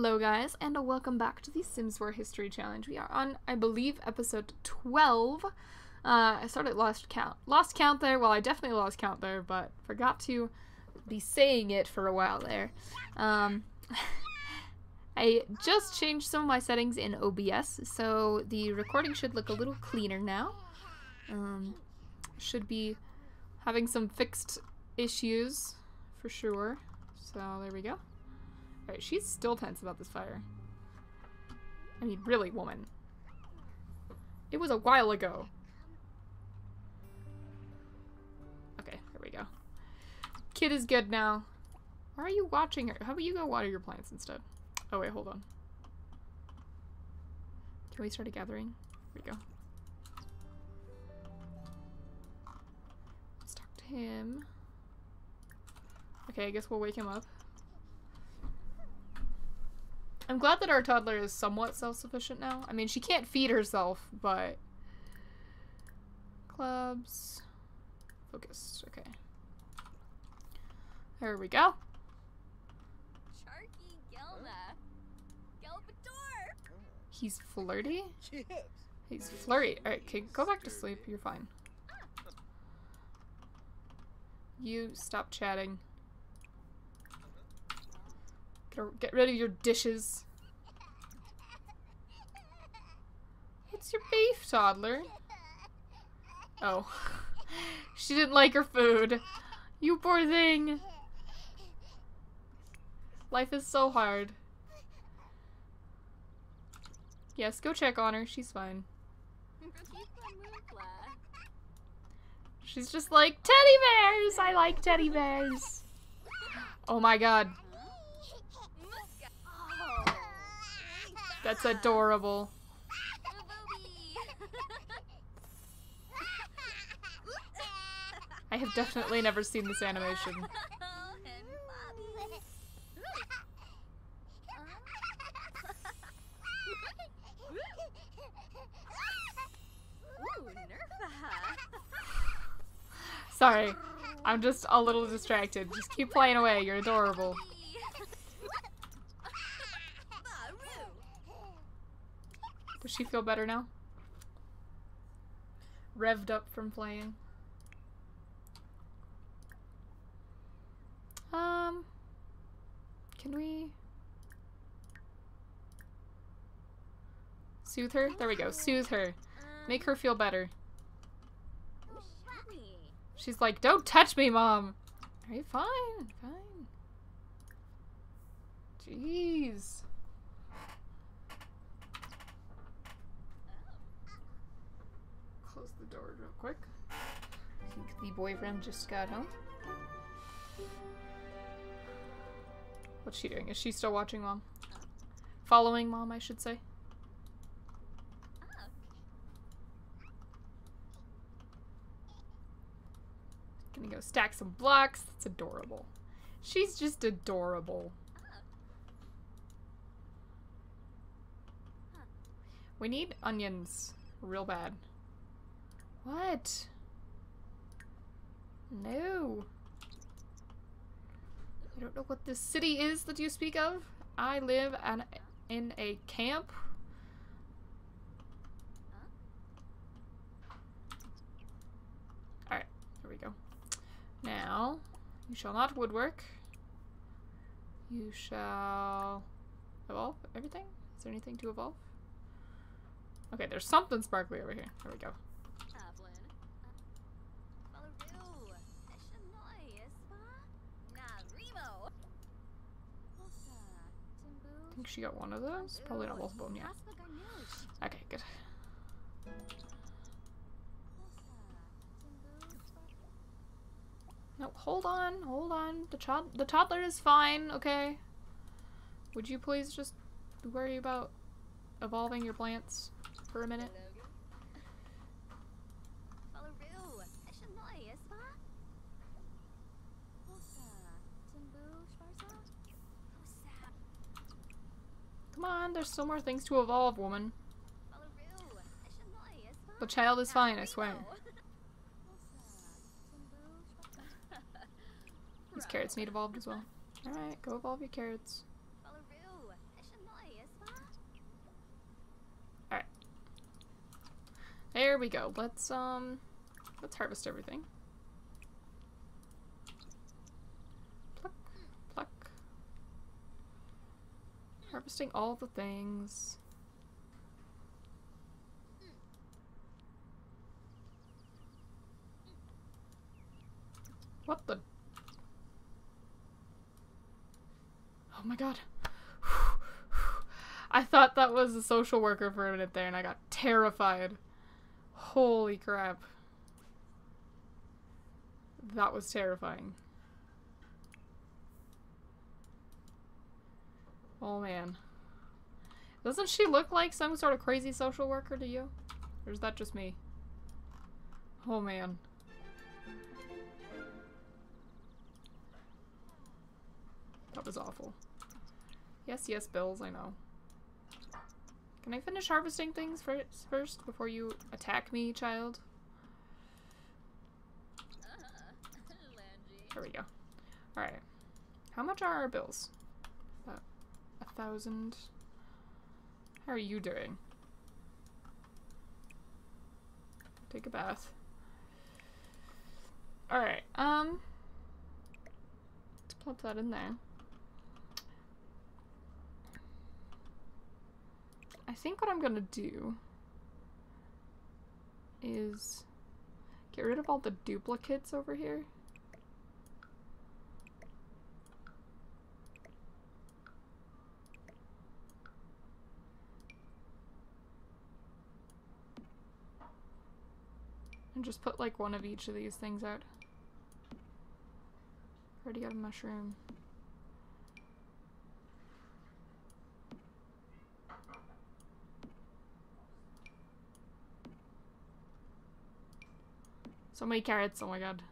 Hello guys, and welcome back to the Sims 4 History Challenge. We are on, I believe, episode 12. Uh, I started lost count. Lost count there, well I definitely lost count there, but forgot to be saying it for a while there. Um, I just changed some of my settings in OBS, so the recording should look a little cleaner now. Um, should be having some fixed issues, for sure. So there we go. Alright, she's still tense about this fire. I mean, really, woman. It was a while ago. Okay, here we go. Kid is good now. Why are you watching her? How about you go water your plants instead? Oh wait, hold on. Can we start a gathering? Here we go. Let's talk to him. Okay, I guess we'll wake him up. I'm glad that our toddler is somewhat self-sufficient now. I mean, she can't feed herself, but... Clubs... Focused, okay. There we go. Sharky Gelna. Gelbator. He's flirty? He's flirty. Alright, okay, go back to sleep. You're fine. Ah. You stop chatting. Get, rid of your dishes. It's your beef, toddler. Oh. she didn't like her food. You poor thing. Life is so hard. Yes, go check on her. She's fine. She's just like, teddy bears! I like teddy bears. Oh my god. That's ah. adorable. I have definitely never seen this animation. Sorry. I'm just a little distracted. Just keep playing away. You're adorable. Does she feel better now? Revved up from playing. Um, can we soothe her? There we go. Soothe her. Make her feel better. She's like, don't touch me, mom. Alright, fine, fine. Jeez. Close the door real quick. I think the boyfriend just got home. What's she doing? Is she still watching mom? Following mom, I should say. Gonna go stack some blocks. That's adorable. She's just adorable. We need onions real bad. What? No. I don't know what this city is that you speak of. I live an, in a camp. Alright, here we go. Now, you shall not woodwork. You shall evolve everything? Is there anything to evolve? Okay, there's something sparkly over here. There we go. Think she got one of those. Probably not both of them, yeah. Okay, good. No, hold on, hold on. The child, the toddler is fine, okay? Would you please just worry about evolving your plants for a minute? Come on, there's still more things to evolve, woman. The child is fine, I swear. These carrots need evolved as well. Alright, go evolve your carrots. Alright. There we go. Let's, um, let's harvest everything. Harvesting all the things. What the? Oh my god. I thought that was a social worker for a minute there and I got terrified. Holy crap. That was terrifying. Oh man. Doesn't she look like some sort of crazy social worker to you? Or is that just me? Oh man. That was awful. Yes, yes, Bills, I know. Can I finish harvesting things first, first before you attack me, child? Uh, there we go. Alright. How much are our bills? Thousand. How are you doing? Take a bath. Alright, um... Let's plop that in there. I think what I'm gonna do is get rid of all the duplicates over here. And just put like one of each of these things out. Already got a mushroom. So many carrots, oh my god.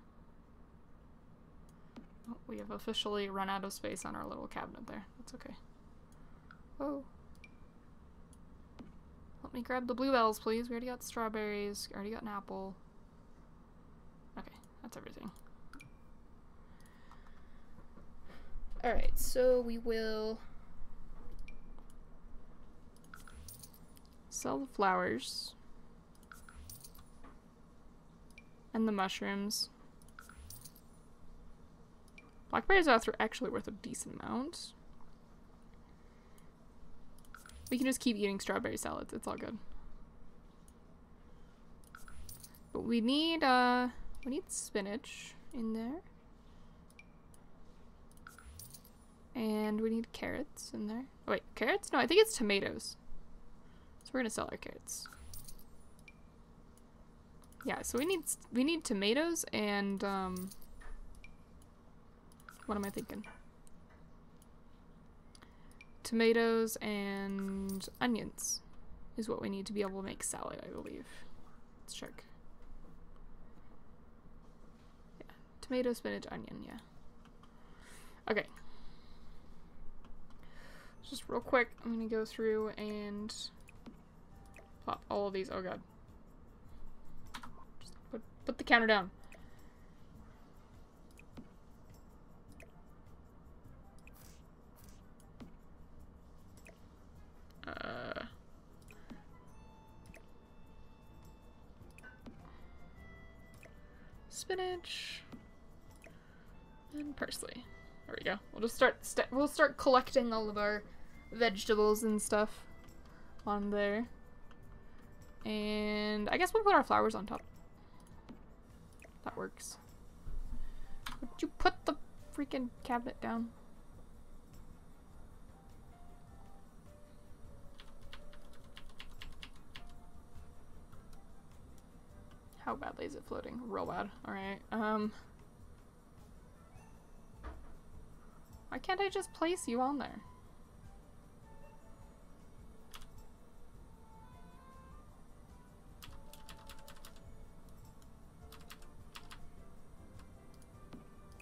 Oh, we have officially run out of space on our little cabinet there. That's okay. Whoa. Let me grab the bluebells, please. We already got strawberries. Already got an apple. That's everything. Alright, so we will sell the flowers. And the mushrooms. Blackberries are actually worth a decent amount. We can just keep eating strawberry salads. It's all good. But we need, uh, we need spinach in there. And we need carrots in there. Oh, wait, carrots? No, I think it's tomatoes. So we're gonna sell our carrots. Yeah, so we need we need tomatoes and um what am I thinking? Tomatoes and onions is what we need to be able to make salad, I believe. Let's check. Yeah. Tomato, spinach, onion, yeah. Okay. Just real quick, I'm gonna go through and plop all of these. Oh god. Just put the counter down. Uh... Spinach and parsley. There we go. We'll just start. we we'll start collecting all of our vegetables and stuff on there. And I guess we'll put our flowers on top. That works. Would you put the freaking cabinet down? How badly is it floating? Real bad. Alright, um... Why can't I just place you on there?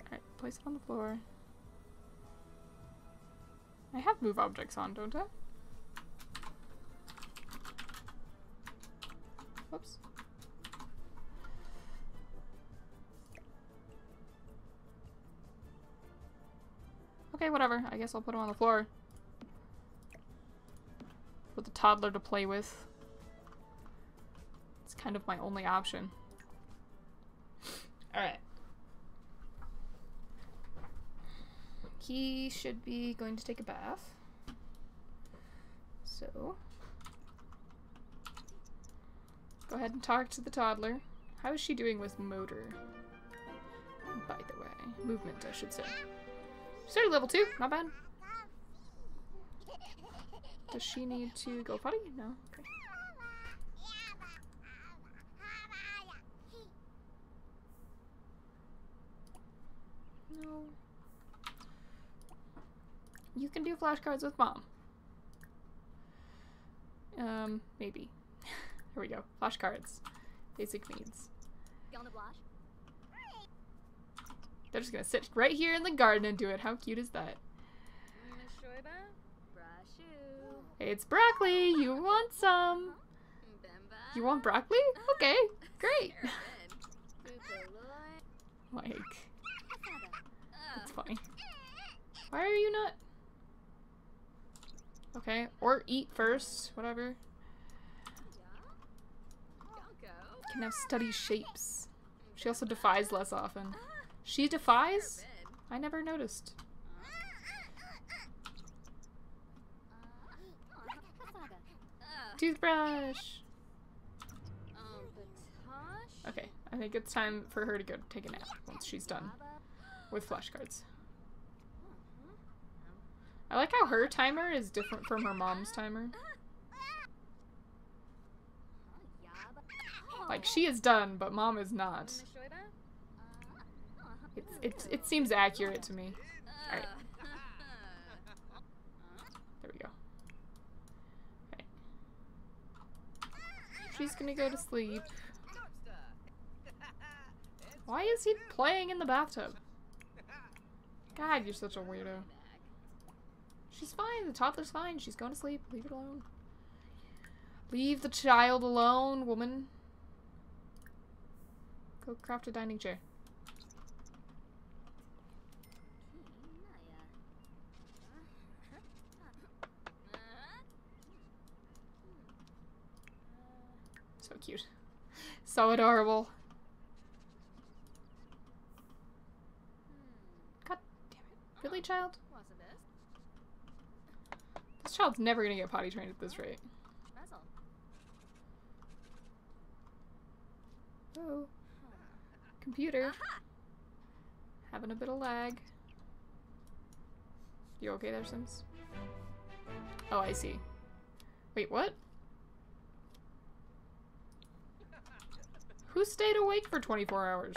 Alright, place it on the floor. I have move objects on, don't I? Whoops. I guess I'll put him on the floor. For the toddler to play with. It's kind of my only option. Alright. He should be going to take a bath. So. Go ahead and talk to the toddler. How is she doing with motor? By the way, movement, I should say. Already level 2, not bad. Does she need to go potty? No? Okay. No. You can do flashcards with mom. Um, maybe. Here we go. Flashcards. Basic needs. They're just gonna sit right here in the garden and do it. How cute is that? Hey, it's broccoli. You want some? You want broccoli? Okay, great. Like, Uh, funny. Why are you not? Okay, or eat first, whatever. Can now study shapes. She also defies less often. She defies? I never noticed. Toothbrush! Okay, I think it's time for her to go take a nap once she's done with flashcards. I like how her timer is different from her mom's timer. Like, she is done, but mom is not. It's, it's, it seems accurate to me. Alright. There we go. Okay. She's gonna go to sleep. Why is he playing in the bathtub? God, you're such a weirdo. She's fine. The toddler's fine. She's going to sleep. Leave it alone. Leave the child alone, woman. Go craft a dining chair. So cute. So adorable. God damn it. Really, child? This? This child's never gonna get potty trained at this rate. Oh. Computer. Having a bit of lag. You okay there, Sims? Oh, I see. Wait, what? Who stayed awake for 24 hours?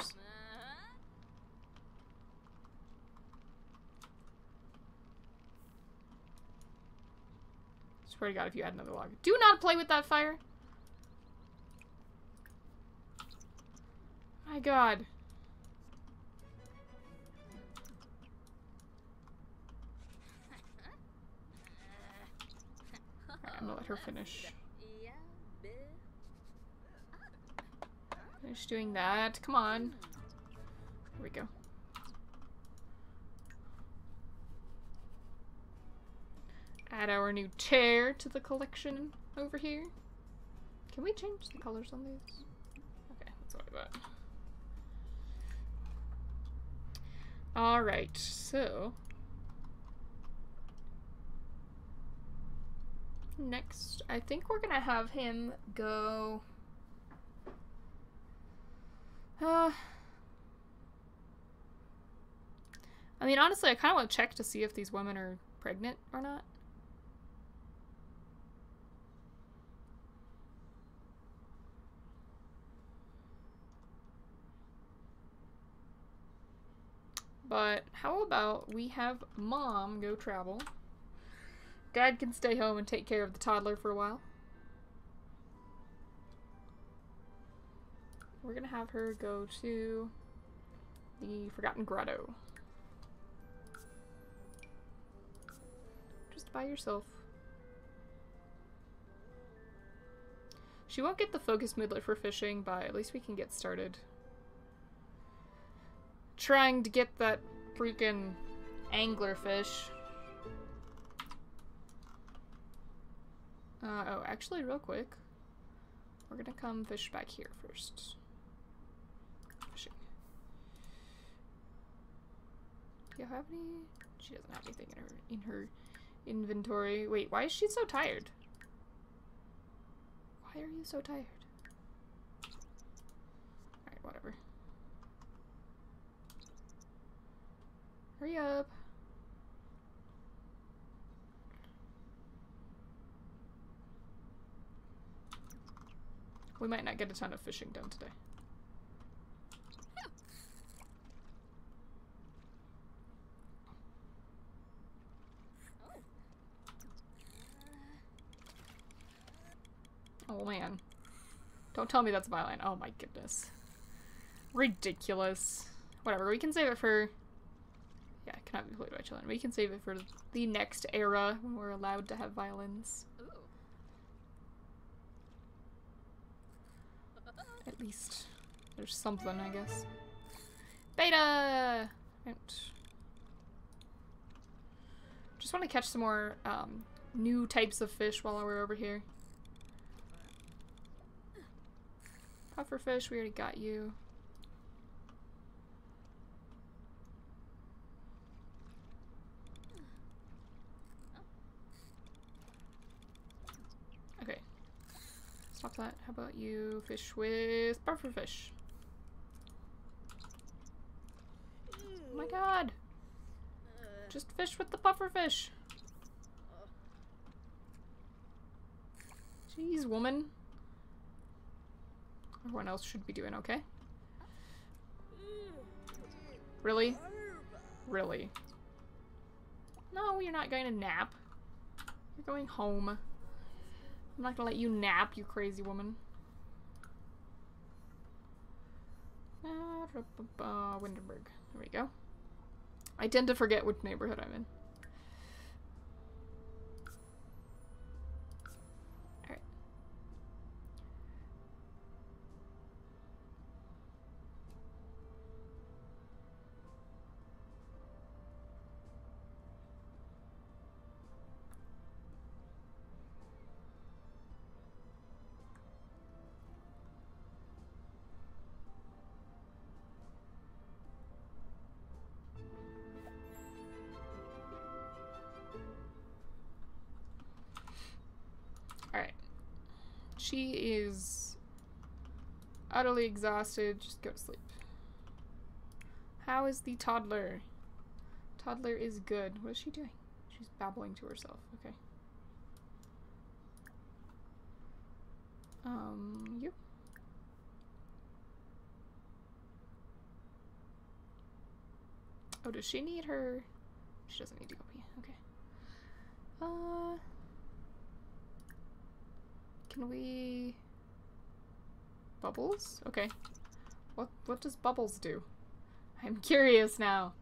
Swear to God, if you had another log. Do not play with that fire! My God. I'm gonna let her finish. Yeah, bi- Finish doing that. Come on. Here we go. Add our new chair to the collection over here. Can we change the colors on these? Okay, that's what I. Alright, so. Next, I think we're gonna have him go. Uh, I mean, honestly, I kind of want to check to see if these women are pregnant or not. But how about we have mom go travel? Dad can stay home and take care of the toddler for a while. We're gonna have her go to the Forgotten Grotto. Just by yourself. She won't get the focus moodlet for fishing, but at least we can get started. Trying to get that freaking anglerfish. Uh, oh, actually, real quick. We're gonna come fish back here first. Fishing. Do you have any? She doesn't have anything in her in her inventory. Wait, why is she so tired? Why are you so tired? Alright, whatever. Hurry up. We might not get a ton of fishing done today. Oh man. Don't tell me that's a violin. Oh my goodness. Ridiculous. Whatever, we can save it for... Yeah, cannot be played by children. We can save it for the next era when we're allowed to have violins. At least there's something, I guess. Beta! Right. Just want to catch some more um, new types of fish while we're over here. Pufferfish, we already got you. Okay. Stop that. How about you fish with pufferfish? Oh my god! Just fish with the pufferfish! Jeez, woman. Everyone else should be doing okay. Really? Really? No, you're not going to nap. You're going home. I'm not gonna let you nap, you crazy woman. Ah, Windenburg. There we go. I tend to forget which neighborhood I'm in. Utterly exhausted. Just go to sleep. How is the toddler? Toddler is good. What is she doing? She's babbling to herself. Okay. Um, you. Oh, does she need her? She doesn't need to go pee. Okay. Uh. Can we... Bubbles? Okay. What what does bubbles do? I'm curious now.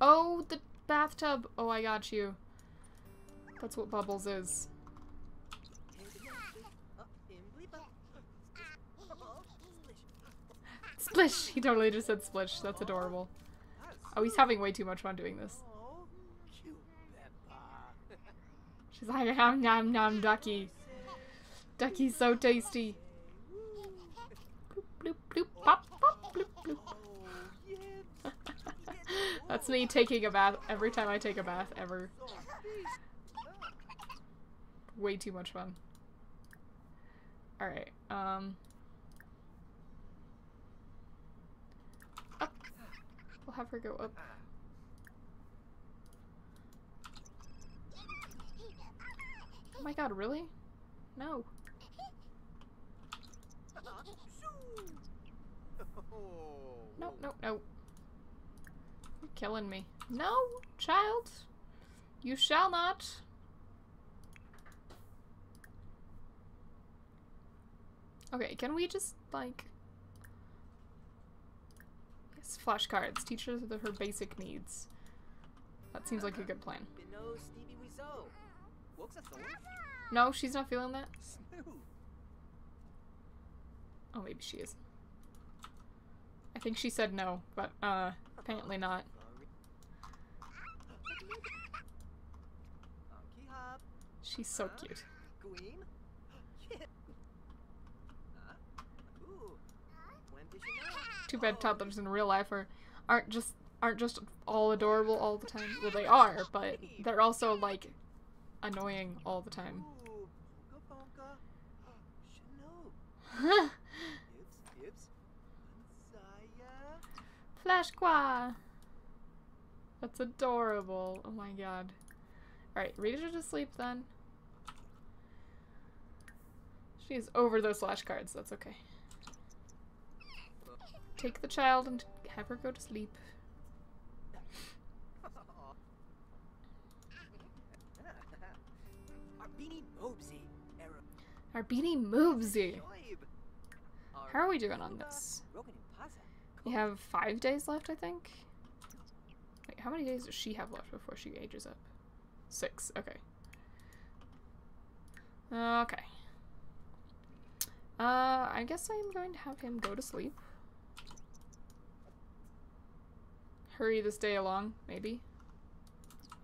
Oh, the bathtub. Oh, I got you. That's what bubbles is. Splish! He totally just said splish. That's adorable. Oh, he's having way too much fun doing this. She's like, nom nom nom ducky. Ducky's so tasty. Bloop, bloop, pop, pop, bloop. That's me taking a bath every time I take a bath, ever. Way too much fun. Alright, um... Up. We'll have her go up. Oh my god, really? No. No, no, no. You're killing me. No, child. You shall not. Okay, can we just, like... Yes, flashcards. Teach her her basic needs. That seems like a good plan. No, she's not feeling that? Oh, maybe she is. I think she said no, but, uh, apparently not. She's so cute. Queen? Yeah. Huh? Ooh. When did you know? Too bad toddlers in real life are aren't just aren't just all adorable all the time. Well, they are, but they're also like annoying all the time. Messiah. Flashqua. That's adorable. Oh my god. Alright, read her to sleep then. She's over those flashcards. That's okay. Take the child and have her go to sleep. Arbini. Era. Arbini Moobsy. How are we doing on this? We have five days left, I think. Wait, how many days does she have left before she ages up? Six. Okay. Okay. Uh, I guess I'm going to have him go to sleep. Hurry this day along, maybe.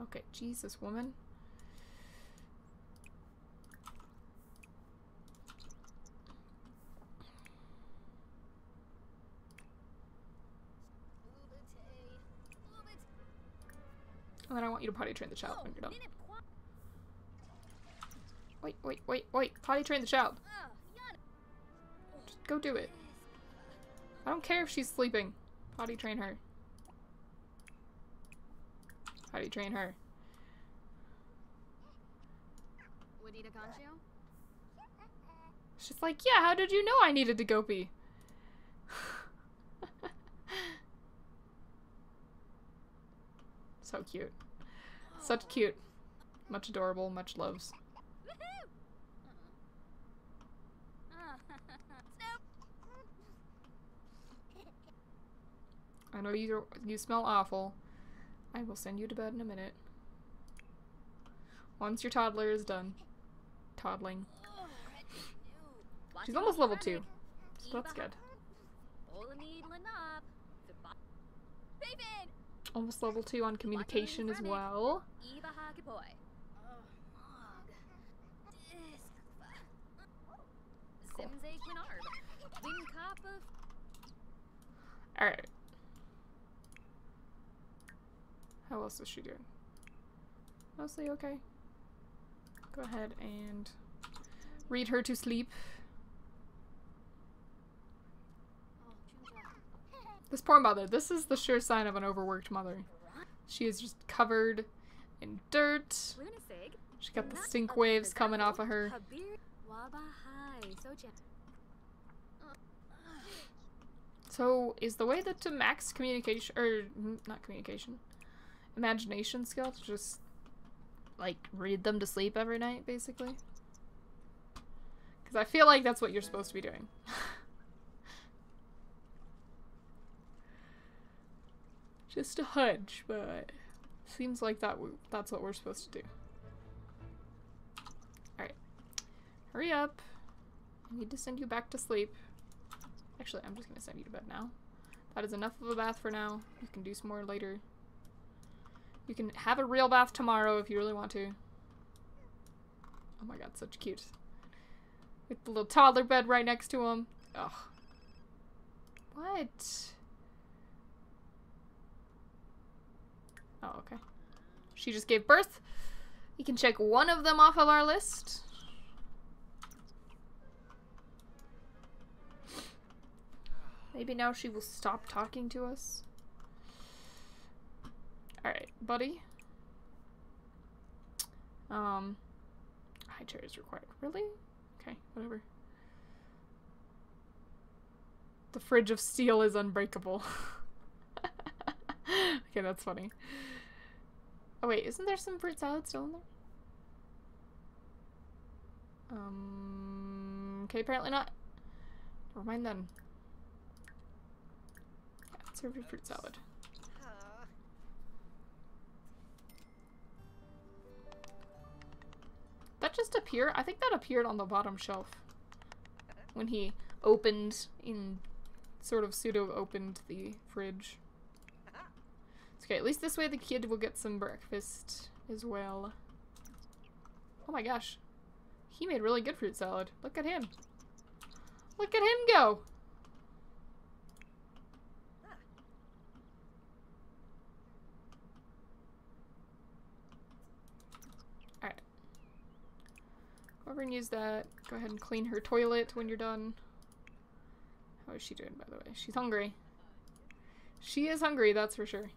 Okay, Jesus, woman. And then I want you to potty train the child when you're done. Wait, wait, wait, wait. Potty train the child. Just go do it. I don't care if she's sleeping. Potty train her. Potty train her. She's like, yeah, how did you know I needed to go pee? So cute. Such cute. Much adorable, much loves. I know you you smell awful. I will send you to bed in a minute. Once your toddler is done toddling. She's almost level 2, so that's good. Almost level 2 on communication as well. Alright. How else is she doing? Mostly okay. Go ahead and read her to sleep. This poor mother. This is the sure sign of an overworked mother. She is just covered in dirt. She got the stink waves coming off of her. So, is the way that to max communication, or not communication, imagination skill to just, like, read them to sleep every night, basically? Because I feel like that's what you're supposed to be doing. just a hunch, but seems like that that's what we're supposed to do. Alright. Hurry up. I need to send you back to sleep. Actually, I'm just gonna send you to bed now. That is enough of a bath for now. You can do some more later. You can have a real bath tomorrow if you really want to. Oh my god, such cute. With the little toddler bed right next to him. Ugh. What? Oh, okay. She just gave birth. We can check one of them off of our list. Maybe now she will stop talking to us. Alright, buddy. Um, high chair is required. Really? Okay, whatever. The fridge of steel is unbreakable. okay, that's funny. Oh wait, isn't there some fruit salad still in there? Um, okay, apparently not. Never mind then. Yeah, serve your fruit salad. That just appeared? I think that appeared on the bottom shelf. When he opened, in sort of pseudo opened the fridge. Okay, at least this way the kid will get some breakfast as well. Oh my gosh. He made really good fruit salad. Look at him. Look at him go. Alright. Go over and use that. Go ahead and clean her toilet when you're done. How is she doing, by the way? She's hungry. She is hungry, that's for sure.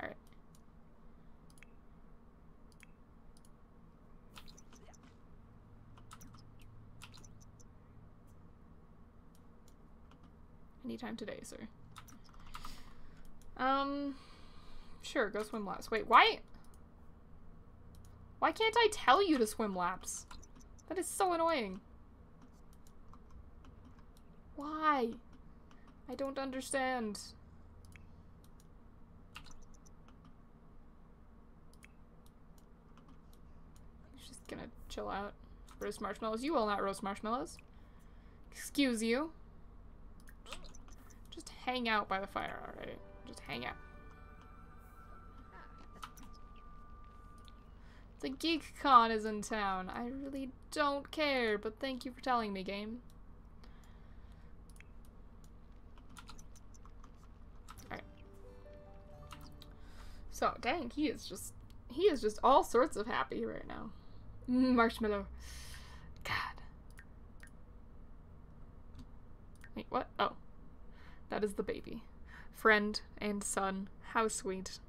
Alright. Anytime today, sir. Um, sure, go swim laps. Wait, why? Why can't I tell you to swim laps? That is so annoying. Why? I don't understand. He's just gonna chill out. Roast marshmallows. You will not roast marshmallows. Excuse you. Hang out by the fire, alright? Just hang out. The Geek Con is in town. I really don't care, but thank you for telling me, game. Alright. So, dang, he is just he is just all sorts of happy right now. Mm, marshmallow. God. Wait, what? Oh. That is the baby. Friend and son. How sweet.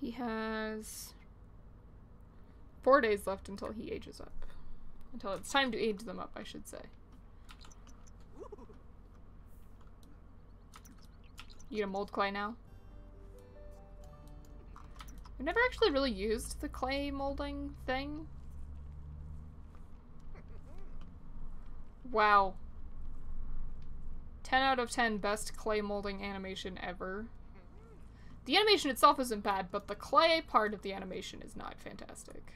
He has four days left until he ages up. Until it's time to age them up, I should say. You get a mold clay now? I've never actually really used the clay molding thing. Wow. 10 out of 10 best clay molding animation ever. The animation itself isn't bad, but the clay part of the animation is not fantastic.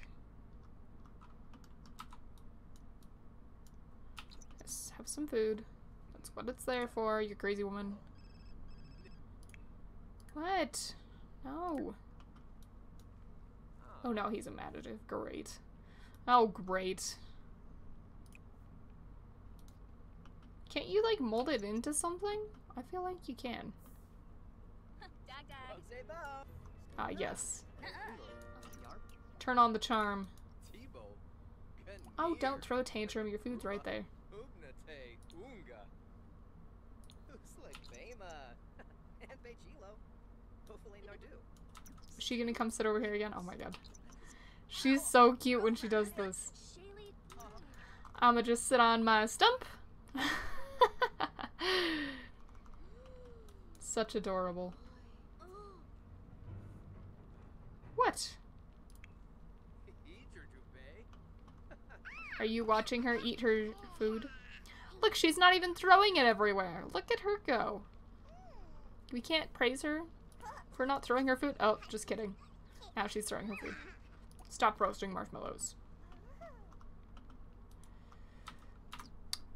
Yes, have some food. That's what it's there for, you crazy woman. What? No. Oh no, he's a additive. Great. Oh, great. Can't you, like, mold it into something? I feel like you can. Dag dag. Boat say bow. Ah, yes. Uh-uh. Yarp. Turn on the charm. Oh, don't throw a tantrum. Your food's right there. Ugnate unga. Uslik fama. And Bechilo. Hopefully Nardu. Is she gonna come sit over here again? Oh my god. She's so cute when she does this. I'ma just sit on my stump. Such adorable. What? Eat your toupee. Are you watching her eat her food? Look, she's not even throwing it everywhere. Look at her go. We can't praise her for not throwing her food. Oh, just kidding. Now she's throwing her food. Stop roasting marshmallows.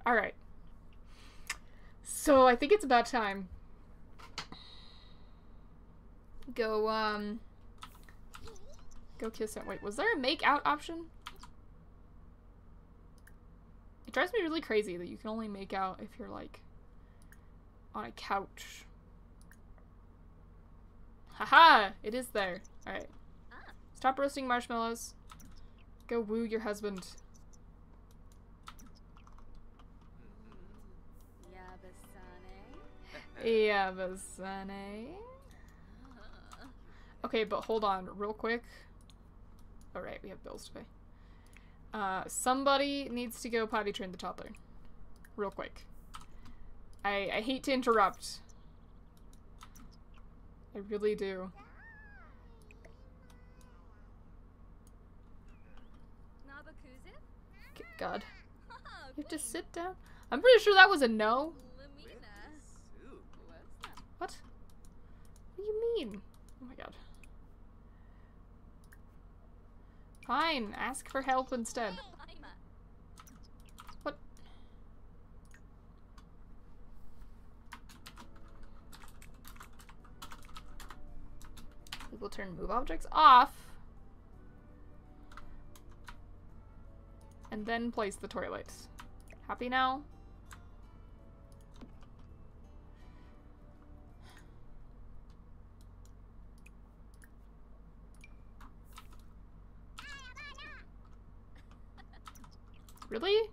Alright. So I think it's about time. Go, um... Go kiss him. Wait, was there a make out option? It drives me really crazy that you can only make out if you're like on a couch. Haha! It is there. Alright. Stop roasting marshmallows. Go woo your husband. Yabasane. Yeah, Vasane. Okay, but hold on, real quick. Alright, we have bills to pay. Uh, somebody needs to go potty train the toddler. Real quick. I, I hate to interrupt. I really do. God. You have to sit down? I'm pretty sure that was a no. Lamina. Soup. What's that? What? What do you mean? Oh my god. Fine, ask for help instead. What? We'll turn move objects off. And then place the toilet. Happy now? Really?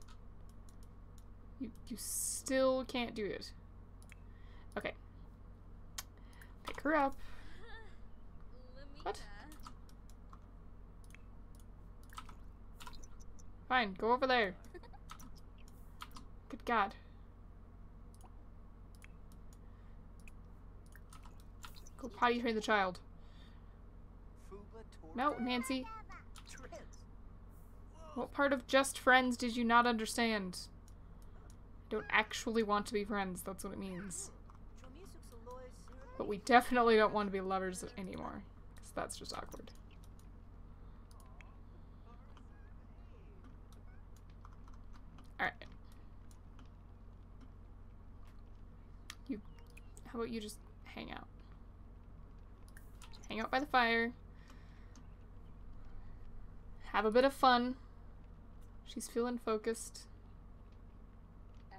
You you still can't do it. Okay. Pick her up. What? Fine, go over there. Good God. Go potty train the child. No, Nancy. What part of just friends did you not understand? I don't actually want to be friends, that's what it means. But we definitely don't want to be lovers anymore. Because that's just awkward. Alright. You. How about you just hang out? Hang out by the fire. Have a bit of fun. She's feeling focused. Oh.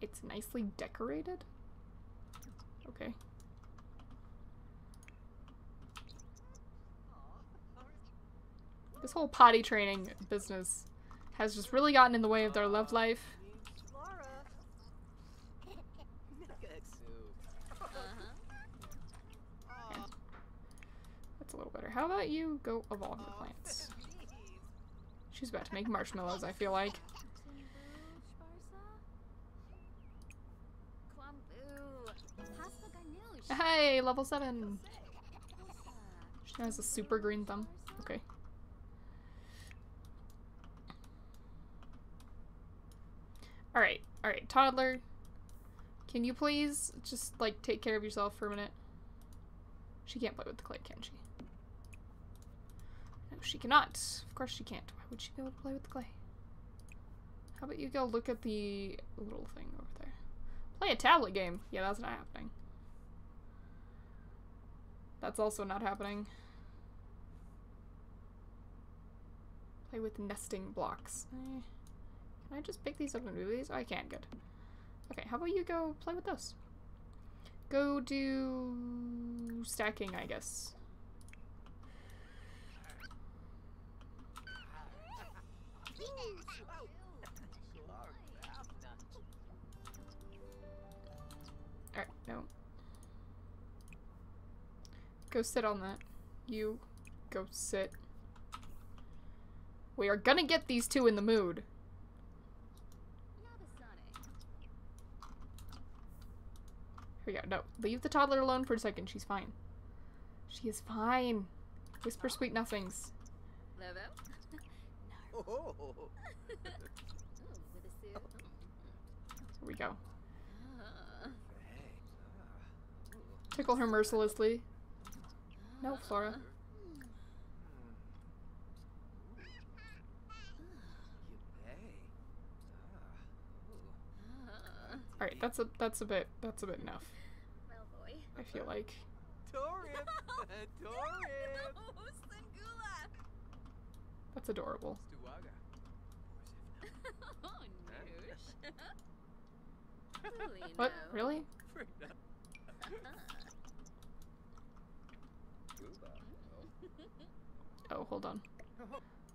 It's nicely decorated. Okay. This whole potty training business has just really gotten in the way of their love life. That's a little better. How about you go evolve your plants? She's about to make marshmallows, I feel like. Hey, level 7! She has a super green thumb. Okay. Alright, alright, toddler. Can you please just, like, take care of yourself for a minute? She can't play with the clay, can she? She cannot. Of course she can't. Why would she be able to play with the clay? How about you go look at the little thing over there? Play a tablet game. Yeah, that's not happening. That's also not happening. Play with nesting blocks. Eh. Can I just pick these up and do these? Oh, I can, good. Okay, how about you go play with those? Go do stacking, I guess. Alright, no. Go sit on that. You go sit. We are gonna get these two in the mood. Here we go. No, leave the toddler alone for a second. She's fine. She is fine. Whisper sweet nothings. Level? Oh. Ooh, with a suit. Here we go. Tickle her mercilessly. No, Flora. Ah. Alright, that's a that's a bit that's a bit enough. Well, boy. I feel like. Torib! Torib! No, Sangula! That's adorable. Stuaga. Oh, noosh. Really, What? Uh-huh. Really? Oh, hold on.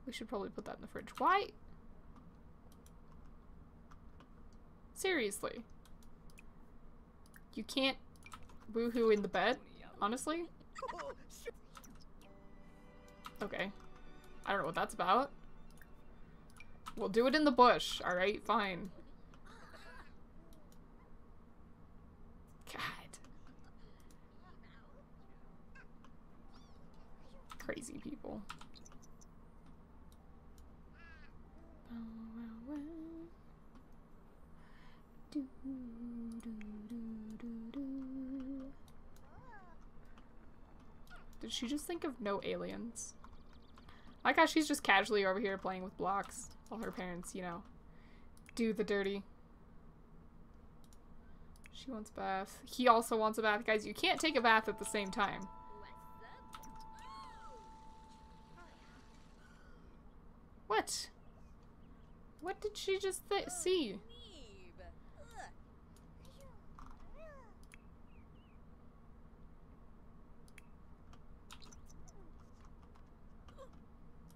We should probably put that in the fridge. Why? Seriously. You can't woohoo in the bed? Honestly? Oh. Okay. I don't know what that's about. We'll do it in the bush, alright? Fine. God. Crazy people. Did she just think of no aliens? Oh like how she's just casually over here playing with blocks while her parents, you know, do the dirty. She wants a bath. He also wants a bath. Guys, you can't take a bath at the same time. What? What did she just see?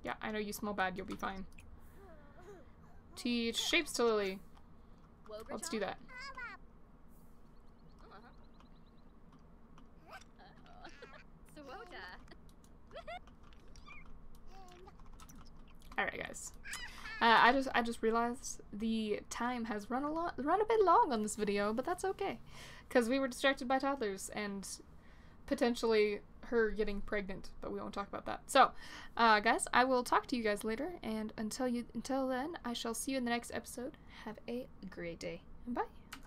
Yeah, I know you smell bad. You'll be fine. Teach shapes to Lily. Let's do that. All right, guys. Uh, I just I just realized the time has run a lot run a bit long on this video, but that's okay, because we were distracted by toddlers and potentially her getting pregnant, but we won't talk about that. So, uh, guys, I will talk to you guys later, and until you until then, I shall see you in the next episode. Have a great day, and bye.